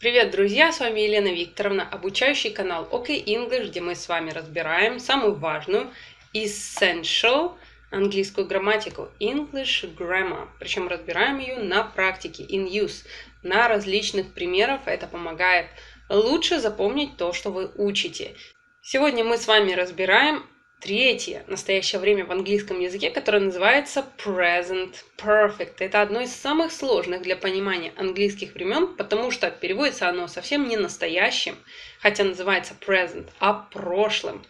Привет, друзья! С вами Елена Викторовна, обучающий канал OK English, где мы с вами разбираем самую важную essential английскую грамматику English Grammar. Причем разбираем ее на практике, in use, на различных примерах. Это помогает лучше запомнить то, что вы учите. Сегодня мы с вами разбираем Третье настоящее время в английском языке, которое называется present perfect. Это одно из самых сложных для понимания английских времен, потому что переводится оно совсем не настоящим, хотя называется present, а прошлым.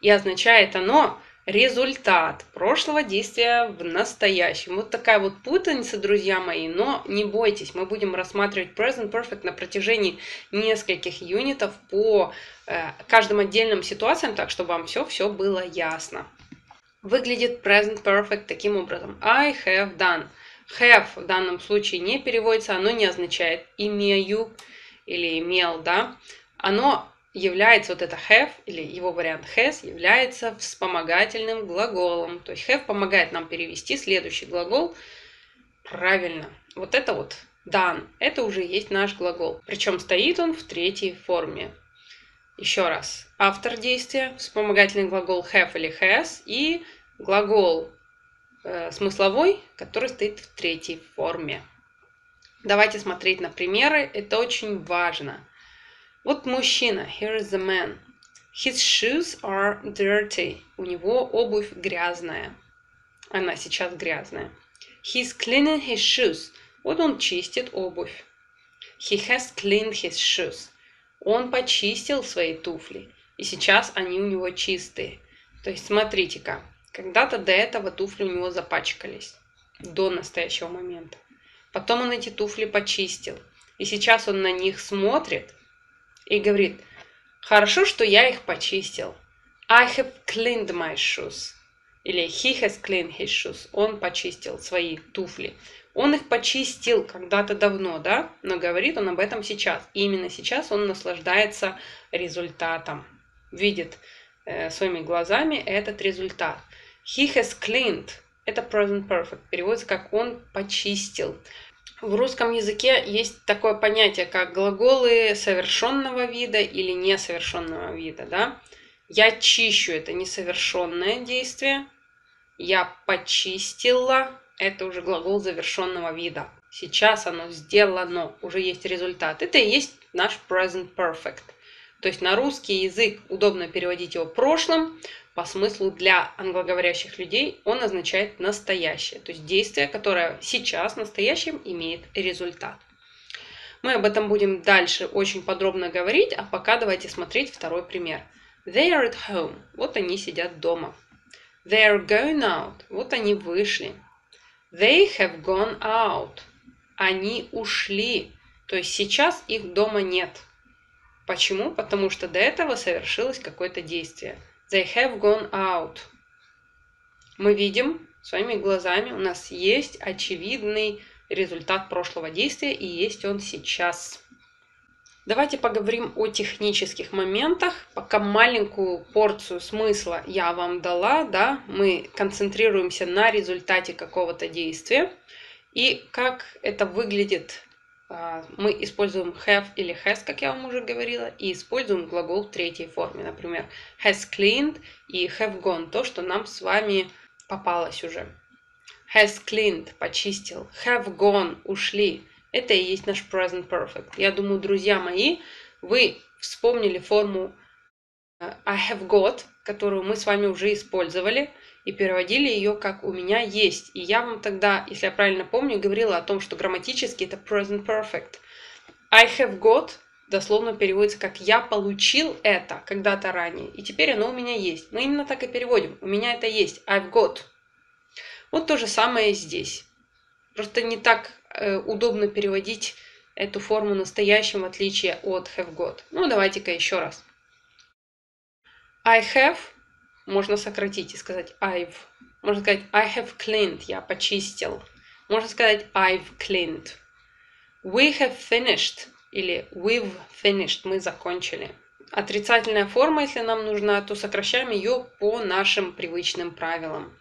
И означает оно результат прошлого действия в настоящем. Вот такая вот путаница, друзья мои, но не бойтесь, мы будем рассматривать Present Perfect на протяжении нескольких юнитов по э, каждым отдельным ситуациям, так чтобы вам все-все было ясно. Выглядит Present Perfect таким образом. I have done. Have в данном случае не переводится, оно не означает имею или имел, да. Оно является вот это have или его вариант has является вспомогательным глаголом. То есть have помогает нам перевести следующий глагол правильно. Вот это вот done, это уже есть наш глагол. Причем стоит он в третьей форме. Еще раз. Автор действия, вспомогательный глагол have или has и глагол э, смысловой, который стоит в третьей форме. Давайте смотреть на примеры, это очень важно. Вот мужчина, here is the man. His shoes are dirty. У него обувь грязная. Она сейчас грязная. He's cleaning his shoes. Вот он чистит обувь. He has cleaned his shoes. Он почистил свои туфли. И сейчас они у него чистые. То есть смотрите-ка. Когда-то до этого туфли у него запачкались. До настоящего момента. Потом он эти туфли почистил. И сейчас он на них смотрит – и говорит, хорошо, что я их почистил. I have cleaned my shoes. Или he has cleaned his shoes. Он почистил свои туфли. Он их почистил когда-то давно, да? Но говорит он об этом сейчас. И именно сейчас он наслаждается результатом. Видит э, своими глазами этот результат. He has cleaned. Это present perfect. Переводится как он почистил. В русском языке есть такое понятие, как глаголы совершенного вида или несовершенного вида. Да? Я чищу – это несовершенное действие. Я почистила – это уже глагол завершенного вида. Сейчас оно сделано, уже есть результат. Это и есть наш present perfect. То есть на русский язык удобно переводить его прошлым, по смыслу для англоговорящих людей он означает настоящее, то есть действие, которое сейчас настоящим имеет результат. Мы об этом будем дальше очень подробно говорить, а пока давайте смотреть второй пример. They are at home. Вот они сидят дома. They are going out. Вот они вышли. They have gone out. Они ушли. То есть сейчас их дома нет. Почему? Потому что до этого совершилось какое-то действие. They have gone out. Мы видим своими глазами, у нас есть очевидный результат прошлого действия, и есть он сейчас. Давайте поговорим о технических моментах. Пока маленькую порцию смысла я вам дала, да, мы концентрируемся на результате какого-то действия и как это выглядит мы используем have или has, как я вам уже говорила, и используем глагол в третьей форме. Например, has cleaned и have gone, то, что нам с вами попалось уже. Has cleaned, почистил. Have gone, ушли. Это и есть наш present perfect. Я думаю, друзья мои, вы вспомнили форму э, I have got, которую мы с вами уже использовали – и переводили ее как «у меня есть». И я вам тогда, если я правильно помню, говорила о том, что грамматически это present perfect. I have got дословно переводится как «я получил это когда-то ранее, и теперь оно у меня есть». Мы именно так и переводим. У меня это есть. I've got. Вот то же самое здесь. Просто не так э, удобно переводить эту форму настоящим, в отличие от have got. Ну, давайте-ка еще раз. I have можно сократить и сказать I've. Можно сказать I have cleaned, я почистил. Можно сказать I've cleaned. We have finished или we've finished, мы закончили. Отрицательная форма, если нам нужна, то сокращаем ее по нашим привычным правилам.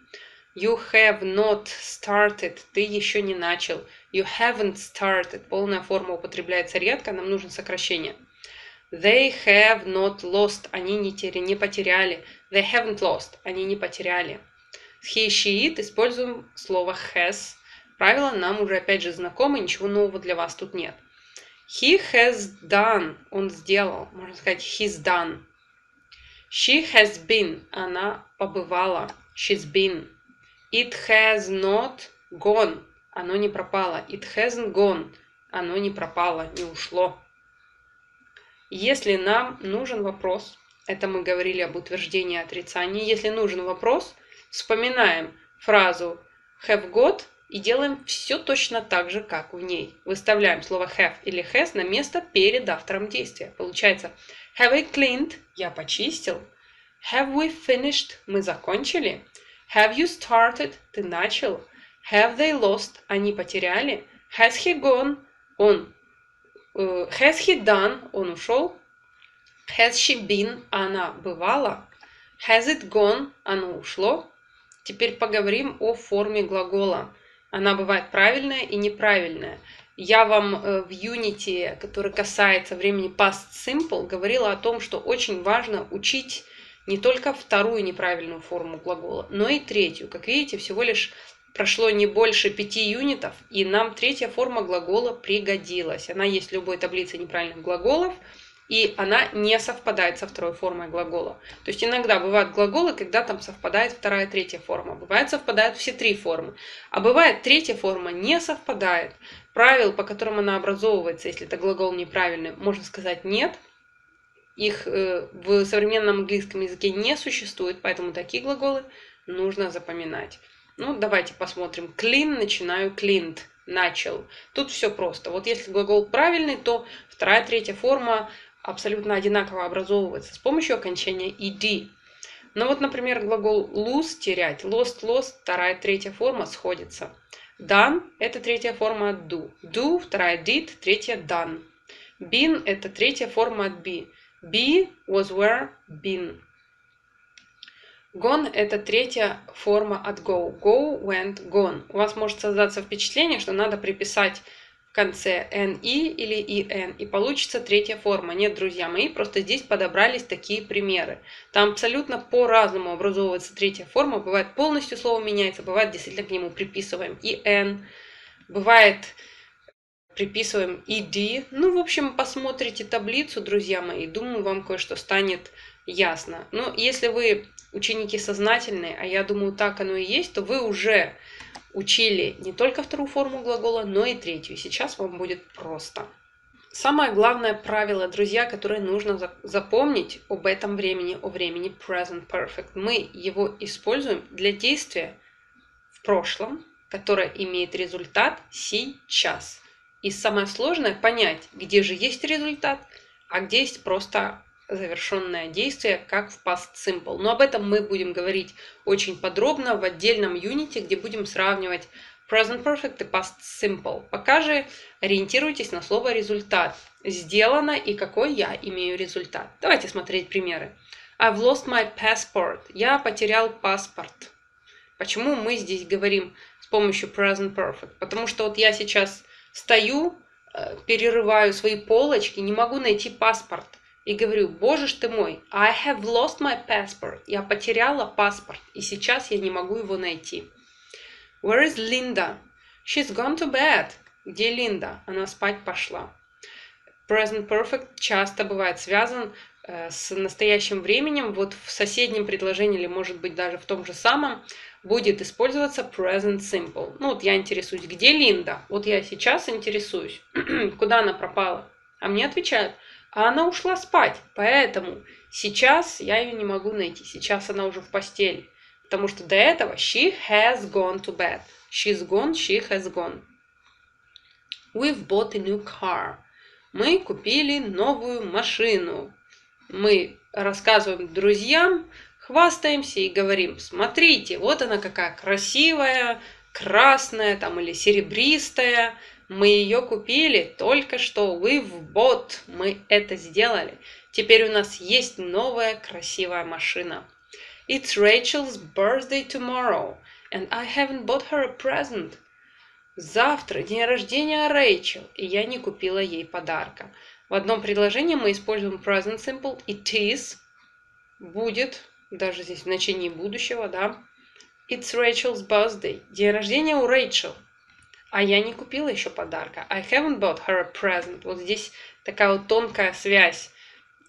You have not started. Ты еще не начал. You haven't started. Полная форма употребляется редко, нам нужно сокращение. They have not lost. Они не, тери, не потеряли. They haven't lost. Они не потеряли. He, she, it используем слово has. Правила нам уже опять же знакомы, ничего нового для вас тут нет. He has done. Он сделал. Можно сказать he's done. She has been. Она побывала. She's been. It has not gone. Оно не пропало. It hasn't gone. Оно не пропало, не ушло. Если нам нужен вопрос, это мы говорили об утверждении и отрицании, если нужен вопрос, вспоминаем фразу have got и делаем все точно так же, как в ней. Выставляем слово have или has на место перед автором действия. Получается have I cleaned? Я почистил. Have we finished? Мы закончили. Have you started? Ты начал. Have they lost? Они потеряли. Has he gone? Он. Uh, has he done? Он ушел. Has she been? Она бывала. Has it gone? Оно ушло. Теперь поговорим о форме глагола. Она бывает правильная и неправильная. Я вам э, в Unity, который касается времени past simple, говорила о том, что очень важно учить не только вторую неправильную форму глагола, но и третью. Как видите, всего лишь прошло не больше пяти юнитов, и нам третья форма глагола пригодилась. Она есть в любой таблице неправильных глаголов, и она не совпадает со второй формой глагола. То есть иногда бывают глаголы, когда там совпадает вторая, третья форма. Бывает совпадают все три формы. А бывает третья форма не совпадает. Правил, по которым она образовывается, если это глагол неправильный, можно сказать нет – их э, в современном английском языке не существует, поэтому такие глаголы нужно запоминать. Ну, давайте посмотрим. Clean, начинаю, cleaned, начал. Тут все просто. Вот если глагол правильный, то вторая, третья форма абсолютно одинаково образовывается с помощью окончания ed. Ну вот, например, глагол lose, терять, lost, lost, вторая, третья форма сходится. Done – это третья форма от do. Do – вторая did, третья done. Been – это третья форма от be. Be was were been. Gone – это третья форма от go. Go, went, gone. У вас может создаться впечатление, что надо приписать конце ne или en, и получится третья форма. Нет, друзья мои, просто здесь подобрались такие примеры. Там абсолютно по-разному образовывается третья форма. Бывает полностью слово меняется, бывает действительно к нему приписываем en. Бывает приписываем id. Ну, в общем, посмотрите таблицу, друзья мои, думаю, вам кое-что станет ясно. Но если вы ученики сознательные, а я думаю, так оно и есть, то вы уже учили не только вторую форму глагола, но и третью. Сейчас вам будет просто. Самое главное правило, друзья, которое нужно запомнить об этом времени, о времени present perfect, мы его используем для действия в прошлом, которое имеет результат сейчас. И самое сложное понять, где же есть результат, а где есть просто завершенное действие, как в past simple. Но об этом мы будем говорить очень подробно в отдельном юните, где будем сравнивать present perfect и past simple. Пока же ориентируйтесь на слово результат. Сделано и какой я имею результат. Давайте смотреть примеры. I've lost my passport. Я потерял паспорт. Почему мы здесь говорим с помощью present perfect? Потому что вот я сейчас Стою, э, перерываю свои полочки, не могу найти паспорт. И говорю, боже ж ты мой, I have lost my passport. Я потеряла паспорт, и сейчас я не могу его найти. Where is Linda? She's gone to bed. Где Линда? Она спать пошла. Present perfect часто бывает связан э, с настоящим временем. Вот в соседнем предложении или может быть даже в том же самом будет использоваться present simple. Ну вот я интересуюсь, где Линда? Вот я сейчас интересуюсь, куда она пропала? А мне отвечают, а она ушла спать, поэтому сейчас я ее не могу найти. Сейчас она уже в постели. Потому что до этого she has gone to bed. She's gone, she has gone. We've bought a new car. Мы купили новую машину. Мы рассказываем друзьям, хвастаемся и говорим, смотрите, вот она какая красивая, красная там или серебристая, мы ее купили только что, вы в бот, мы это сделали. Теперь у нас есть новая красивая машина. It's Rachel's birthday tomorrow. and I haven't bought her a present. Завтра день рождения Рэйчел, и я не купила ей подарка. В одном предложении мы используем present simple. It is будет, даже здесь в значении будущего, да. It's Rachel's birthday. День рождения у Рэйчел. А я не купила еще подарка. I haven't bought her a present. Вот здесь такая вот тонкая связь.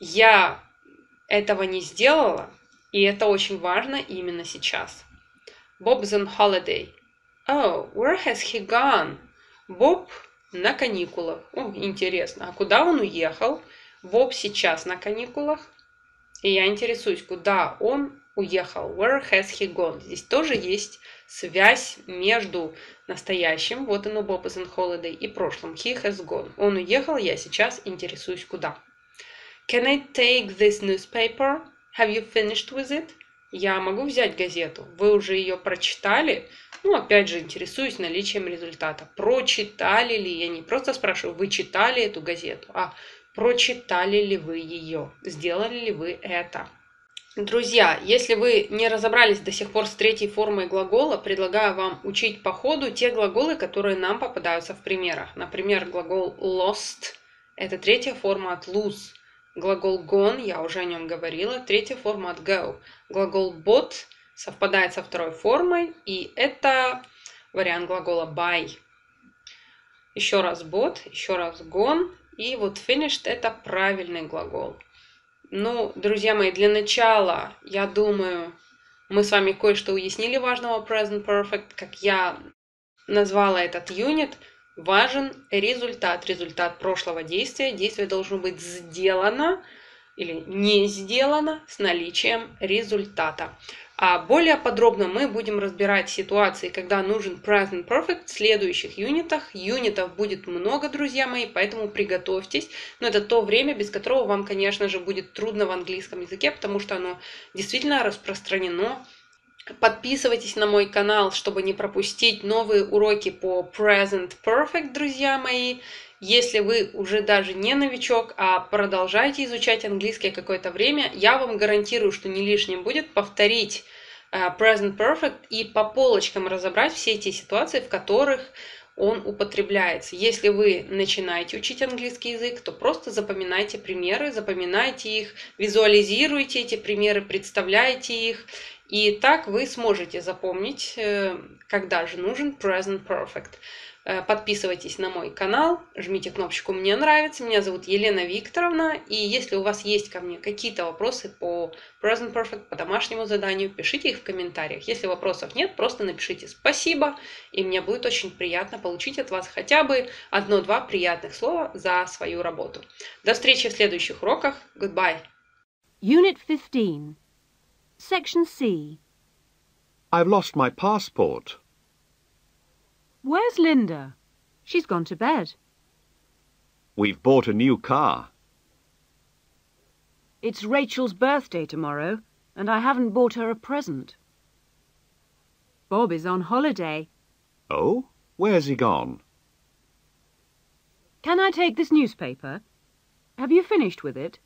Я этого не сделала, и это очень важно именно сейчас. Bob's on holiday. Oh, where has he gone? Боб на каникулах. О, интересно, а куда он уехал? Боб сейчас на каникулах. И я интересуюсь, куда он уехал. Where has he gone? Здесь тоже есть связь между настоящим, вот оно Bob is on holiday, и прошлым. He has gone. Он уехал, я сейчас интересуюсь, куда. Can I take this newspaper? Have you finished with it? Я могу взять газету. Вы уже ее прочитали? Ну, опять же, интересуюсь наличием результата. Прочитали ли? Я не просто спрашиваю, вы читали эту газету, а прочитали ли вы ее? Сделали ли вы это? Друзья, если вы не разобрались до сих пор с третьей формой глагола, предлагаю вам учить по ходу те глаголы, которые нам попадаются в примерах. Например, глагол lost – это третья форма от lose. Глагол gone, я уже о нем говорила, третья форма от go. Глагол bought совпадает со второй формой, и это вариант глагола buy. Еще раз bought, еще раз gone, и вот finished это правильный глагол. Ну, друзья мои, для начала, я думаю, мы с вами кое-что уяснили важного present perfect, как я назвала этот юнит – важен результат, результат прошлого действия. Действие должно быть сделано или не сделано с наличием результата. А более подробно мы будем разбирать ситуации, когда нужен present perfect в следующих юнитах. Юнитов будет много, друзья мои, поэтому приготовьтесь. Но это то время, без которого вам, конечно же, будет трудно в английском языке, потому что оно действительно распространено Подписывайтесь на мой канал, чтобы не пропустить новые уроки по Present Perfect, друзья мои. Если вы уже даже не новичок, а продолжаете изучать английский какое-то время, я вам гарантирую, что не лишним будет повторить uh, Present Perfect и по полочкам разобрать все эти ситуации, в которых он употребляется. Если вы начинаете учить английский язык, то просто запоминайте примеры, запоминайте их, визуализируйте эти примеры, представляйте их и так вы сможете запомнить, э, когда же нужен present perfect. Э, подписывайтесь на мой канал, жмите кнопочку «Мне нравится». Меня зовут Елена Викторовна. И если у вас есть ко мне какие-то вопросы по Present Perfect, по домашнему заданию, пишите их в комментариях. Если вопросов нет, просто напишите «Спасибо». И мне будет очень приятно получить от вас хотя бы одно-два приятных слова за свою работу. До встречи в следующих уроках. Goodbye. Unit 15. Section C. I've lost my passport. Where's Linda? She's gone to bed. We've bought a new car. It's Rachel's birthday tomorrow, and I haven't bought her a present. Bob is on holiday. Oh? Where's he gone? Can I take this newspaper? Have you finished with it?